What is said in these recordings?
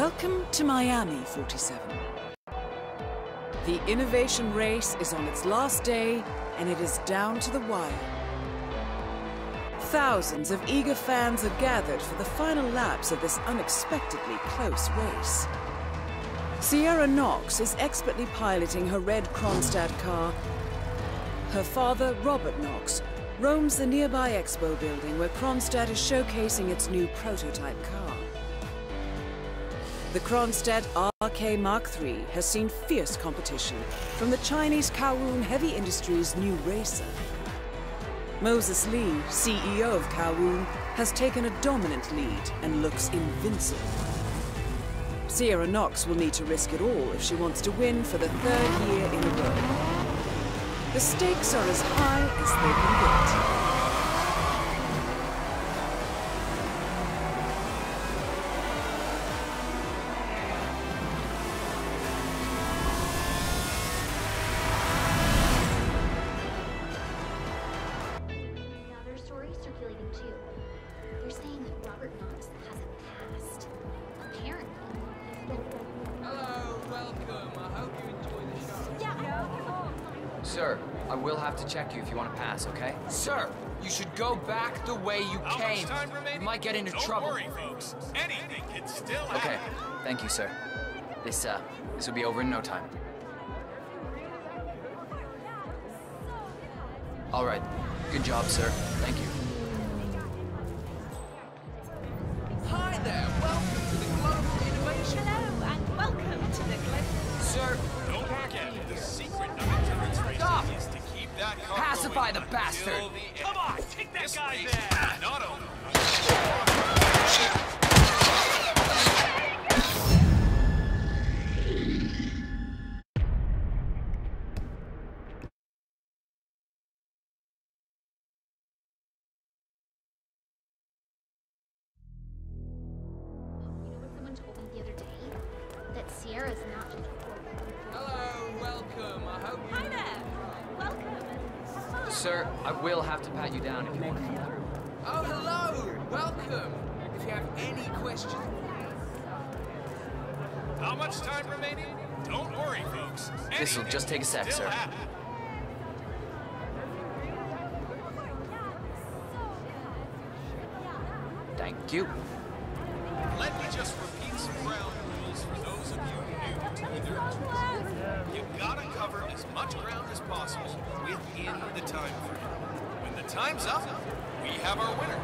Welcome to Miami, 47. The innovation race is on its last day, and it is down to the wire. Thousands of eager fans are gathered for the final laps of this unexpectedly close race. Sierra Knox is expertly piloting her red Kronstadt car. Her father, Robert Knox, roams the nearby expo building where Kronstadt is showcasing its new prototype car. The Kronstadt RK Mark III has seen fierce competition from the Chinese Kowloon Heavy Industries new racer. Moses Lee, CEO of Kowloon, has taken a dominant lead and looks invincible. Sierra Knox will need to risk it all if she wants to win for the third year in a row. The stakes are as high as they can get. Might get into Don't trouble. Don't worry, folks. Anything can still happen. Okay, thank you, sir. This, uh, this will be over in no time. All right. Good job, sir. Thank you. Hi there. Welcome to the Global Innovation. Hello, and welcome to the Global... Sir, don't forget the secret of endurance racing is to Pacify the bastard! Come on, take that guy there! Not over. Welcome! If you have any questions... How much time remaining? Don't worry, folks. This'll just take a sec, sir. Happen. Thank you. Let me just repeat some ground rules for those of you new to endurance. You gotta cover as much ground as possible within the time frame. When the time's up, we have our winner.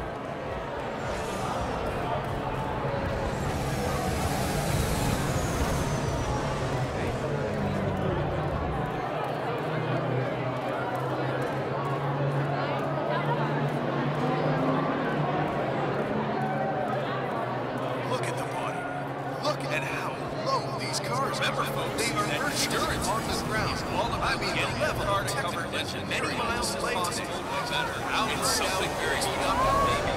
Time's up. We have our winner. I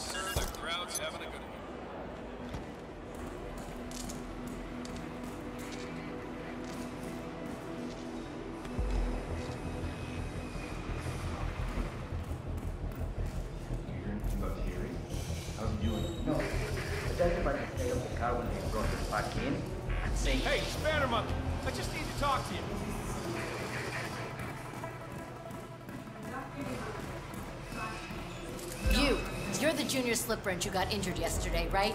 sir, the crowd's having a good. Slip wrench who got injured yesterday, right?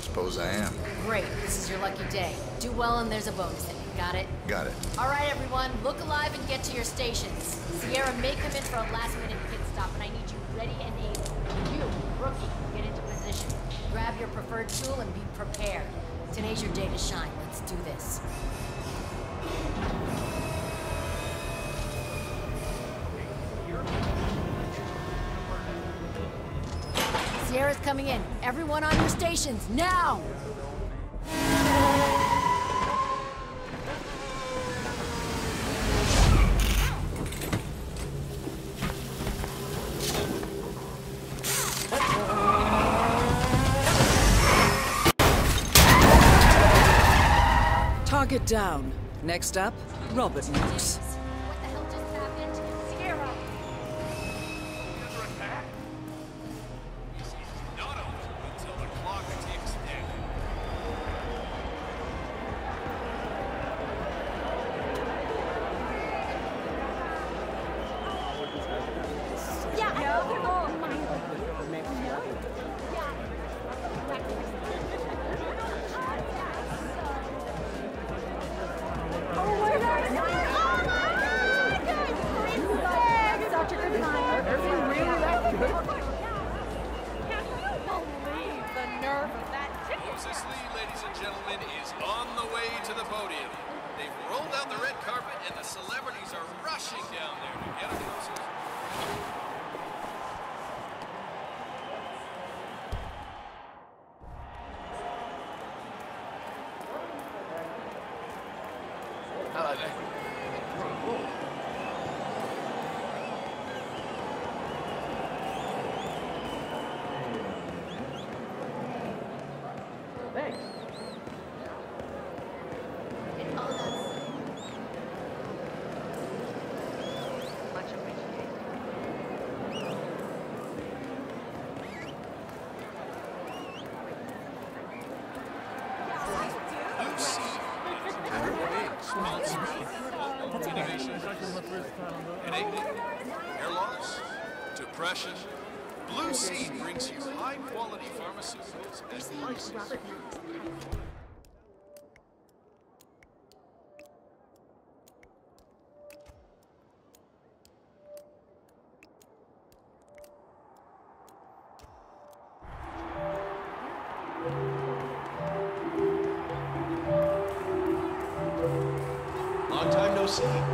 Suppose I am. Great, this is your lucky day. Do well and there's a bonus in it. Got it? Got it. All right, everyone, look alive and get to your stations. Sierra may come in for a last-minute pit stop, and I need you ready and able. You, rookie, get into position. Grab your preferred tool and be prepared. Today's your day to shine. Let's do this. Sierra's coming in. Everyone on your stations, now! Target down. Next up, Robert Knox. Depression. Blue Seed brings you high-quality pharmaceuticals at prices. Long time no see.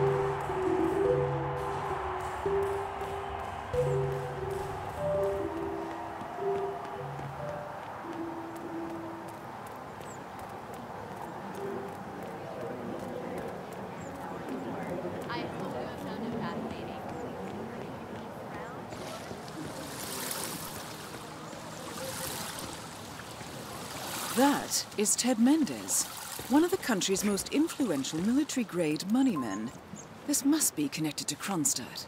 That is Ted Mendez, one of the country's most influential military-grade moneymen. This must be connected to Kronstadt.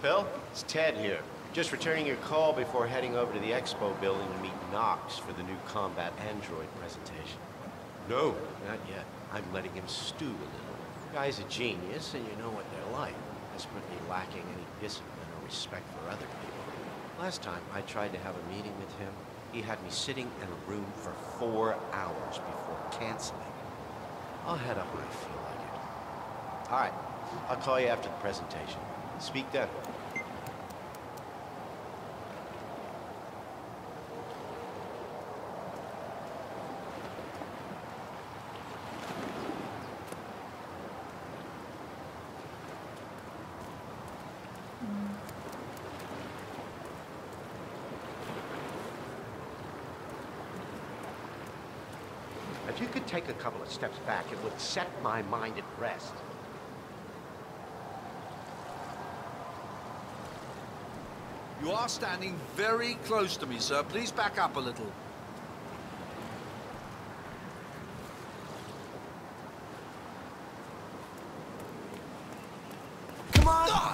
Phil, it's Ted here. Just returning your call before heading over to the expo building to meet Knox for the new combat android presentation. No, not yet. I'm letting him stew a little. Guy's a genius, and you know what they're like. Desperately lacking any discipline or respect for other people. Last time I tried to have a meeting with him, he had me sitting in a room for four hours before canceling. I'll head up when I feel like it. All right, I'll call you after the presentation. Speak then. You could take a couple of steps back, it would set my mind at rest. You are standing very close to me, sir. Please back up a little. Come on!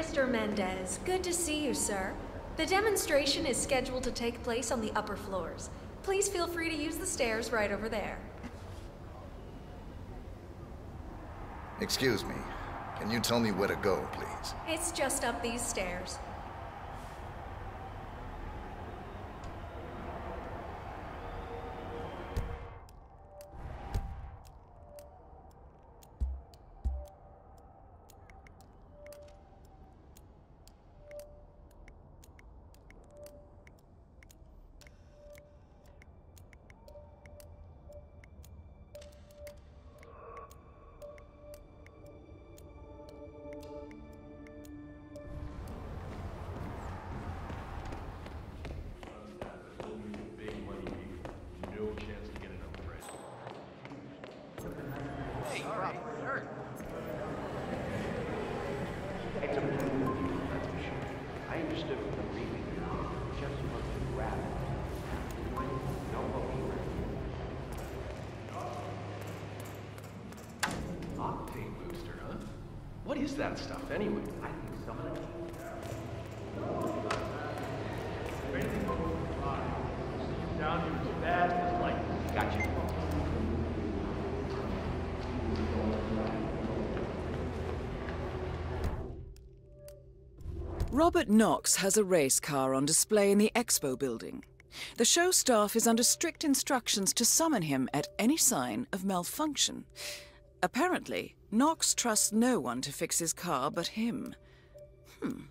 Mr. Mendez, good to see you, sir. The demonstration is scheduled to take place on the upper floors. Please feel free to use the stairs right over there. Excuse me. Can you tell me where to go, please? It's just up these stairs. Is that stuff anyway? I think some of it. Down here as light. Gotcha. Robert Knox has a race car on display in the expo building. The show staff is under strict instructions to summon him at any sign of malfunction. Apparently, Knox trusts no one to fix his car but him. Hmm.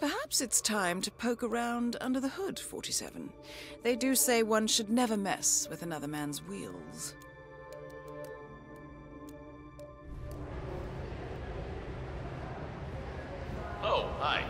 Perhaps it's time to poke around under the hood, 47. They do say one should never mess with another man's wheels. Oh, hi.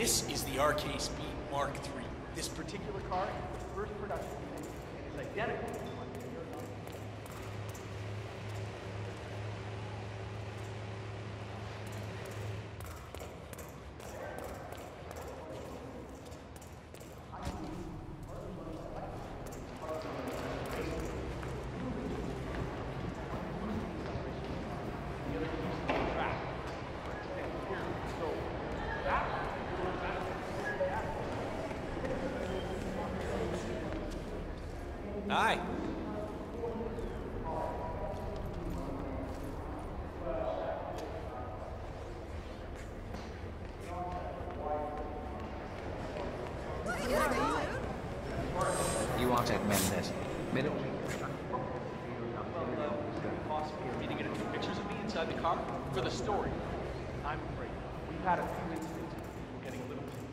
This is the RK Speed Mark III. This particular car is the first production unit and is identical to the one you're on. Hi. You want that Mendez? Middle. Cost me for me to get a few pictures of me inside the car for the story. I'm afraid we've had a few incidents of people getting a little too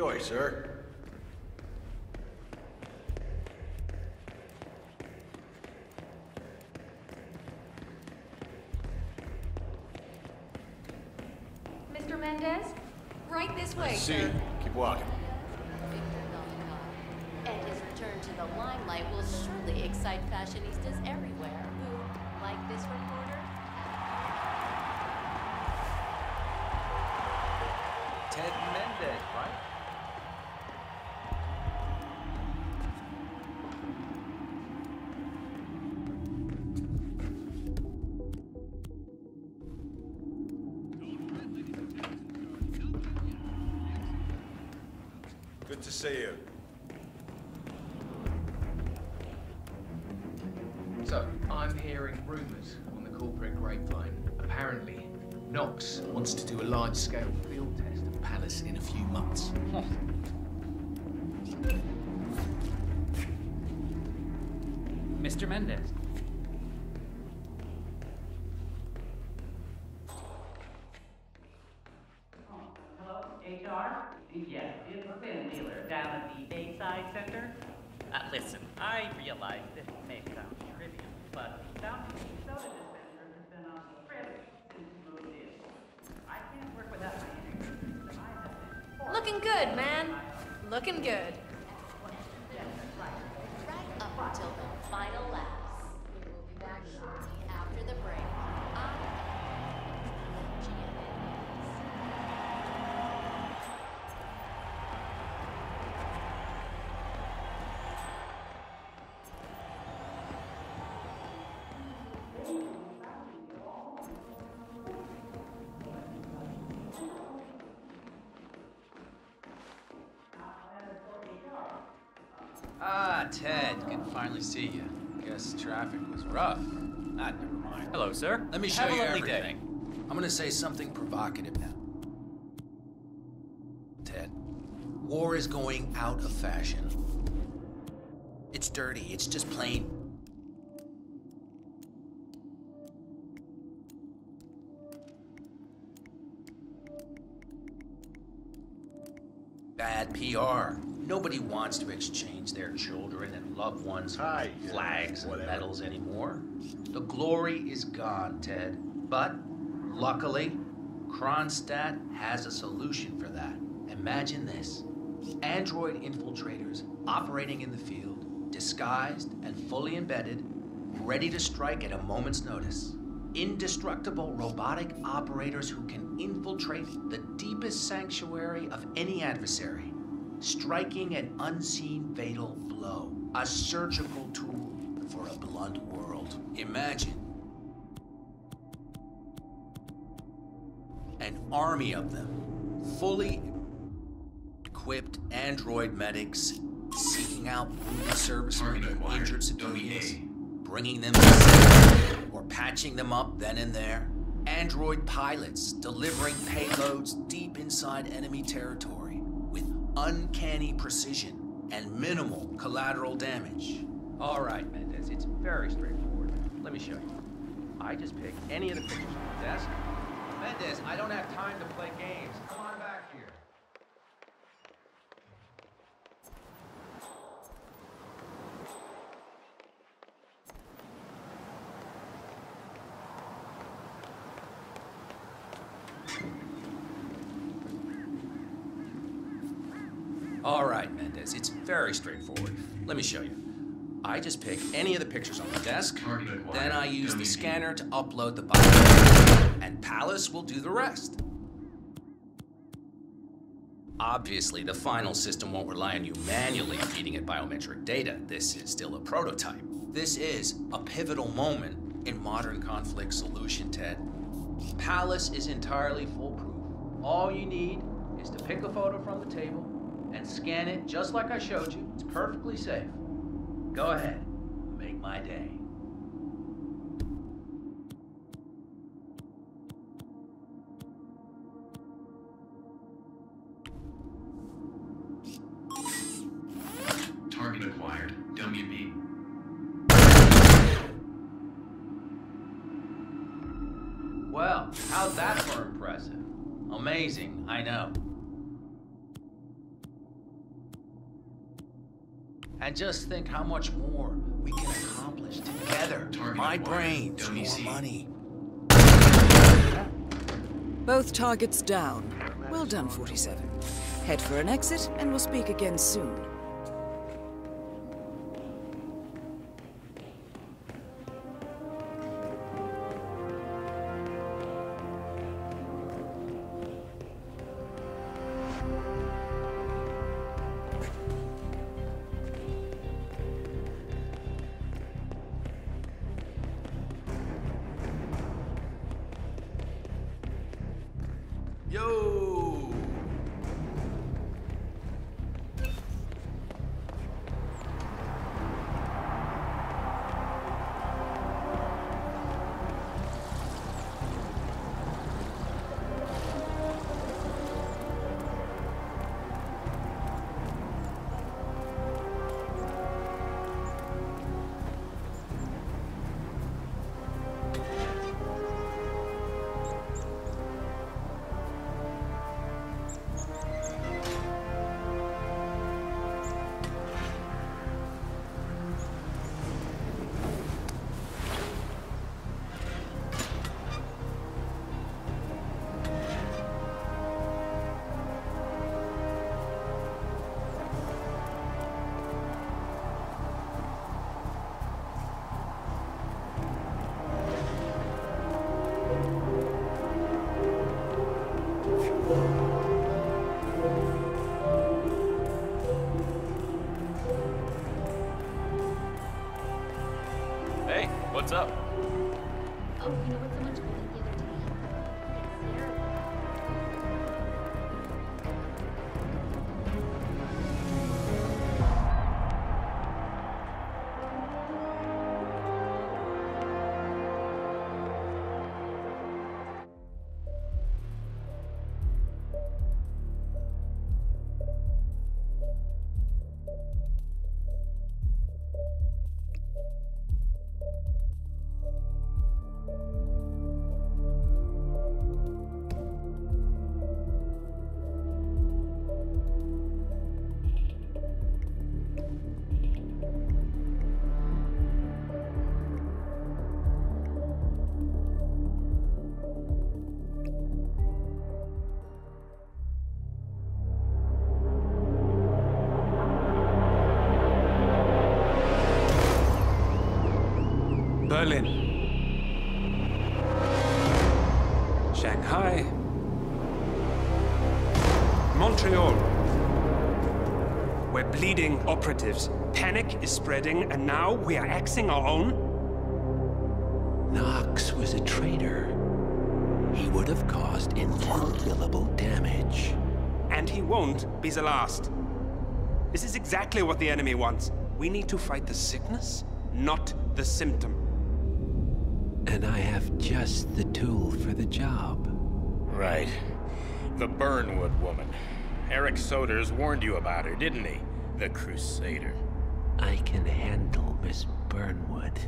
Enjoy, sir. Mr. Mendez? Right this way, See sir. Keep walking. And his return to the limelight will surely excite fashionistas everywhere who, like this reporter, Good see you. So, I'm hearing rumors on the corporate grapevine. Apparently, Knox wants to do a large-scale field test of Palace in a few months. Mr. Mendez. Hello, HR? Yes, it's Finn Dealer down at the Bayside Center. Uh, listen, I realize this may sound trivial, but has been on the trip since. I can't work without my integration, so I have Looking good, man. Looking good. Ah, Ted, good to finally see you. Guess traffic was rough. Ah, never mind. Hello, sir. Let me show Have a you lovely day. everything. I'm gonna say something provocative now. Ted, war is going out of fashion. It's dirty. It's just plain. Bad PR. Nobody wants to exchange their children and loved ones for flags and medals anymore. The glory is gone, Ted. But, luckily, Kronstadt has a solution for that. Imagine this. Android infiltrators operating in the field, disguised and fully embedded, ready to strike at a moment's notice. Indestructible robotic operators who can infiltrate the deepest sanctuary of any adversary, striking an unseen fatal blow. A surgical tool for a blunt world. Imagine an army of them, fully equipped android medics seeking out wounded servicemen and injured civilians, bringing them to safety or patching them up then and there. Android pilots delivering payloads deep inside enemy territory uncanny precision and minimal collateral damage. All right, Mendez, it's very straightforward. Let me show you. I just pick any of the pictures on the desk. Mendez, I don't have time to play games. Come on back here. All it's very straightforward. Let me show you. I just pick any of the pictures on the desk, then I use the scanner to upload the biometrics, and Palace will do the rest. Obviously, the final system won't rely on you manually feeding it biometric data. This is still a prototype. This is a pivotal moment in modern conflict solution, Ted. Palace is entirely foolproof. All you need is to pick a photo from the table and scan it just like I showed you. It's perfectly safe. Go ahead. Make my day. And just think how much more we can accomplish together. My brains, more money. Both targets down. Well done, 47. Head for an exit, and we'll speak again soon. Berlin. Shanghai. Montreal. We're bleeding operatives. Panic is spreading, and now we are axing our own? Knox was a traitor. He would have caused incalculable damage. And he won't be the last. This is exactly what the enemy wants. We need to fight the sickness, not the symptom. And I have just the tool for the job. Right. The Burnwood woman. Eric Soders warned you about her, didn't he? The Crusader. I can handle Miss Burnwood.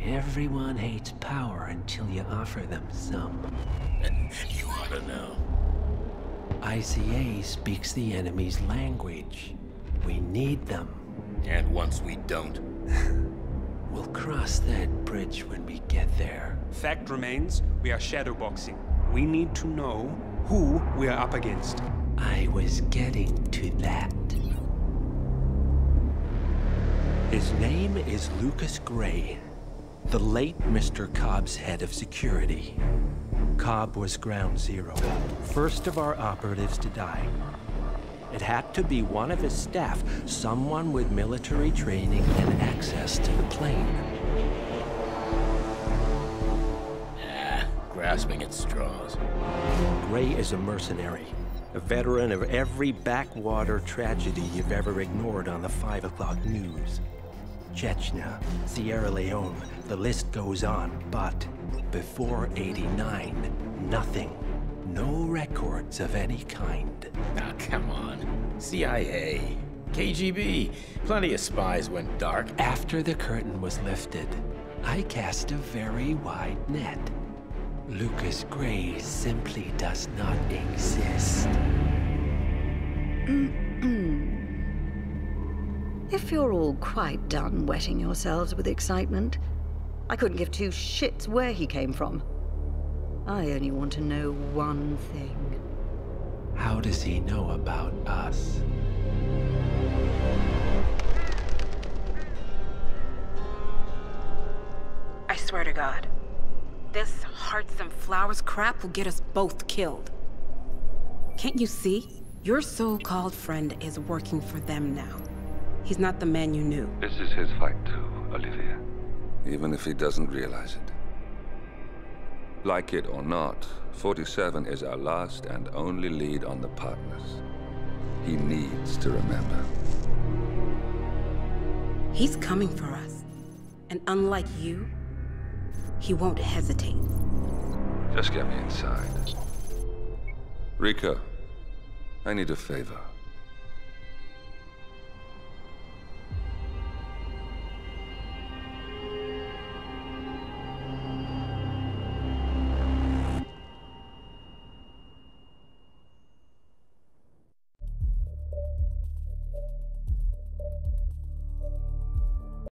Everyone hates power until you offer them some. And you ought to know. ICA speaks the enemy's language. We need them. And once we don't? we'll cross that bridge when we get there. Fact remains, we are shadowboxing. We need to know who we are up against. I was getting to that. His name is Lucas Grey, the late Mr. Cobb's head of security. Cobb was ground zero, first of our operatives to die. It had to be one of his staff, someone with military training and access to the plane. Ah, grasping at straws. Grey is a mercenary, a veteran of every backwater tragedy you've ever ignored on the 5 o'clock news. Chechnya, Sierra Leone, the list goes on, but before 89, nothing. No records of any kind. Ah, come on. CIA, KGB, plenty of spies went dark. After the curtain was lifted, I cast a very wide net. Lucas Grey simply does not exist. If you're all quite done wetting yourselves with excitement, I couldn't give two shits where he came from. I only want to know one thing. How does he know about us? I swear to God, this hearts and flowers crap will get us both killed. Can't you see? Your so-called friend is working for them now. He's not the man you knew. This is his fight too, Olivia. Even if he doesn't realize it. Like it or not, 47 is our last and only lead on the partners. He needs to remember. He's coming for us. And unlike you, he won't hesitate. Just get me inside. Rico, I need a favor.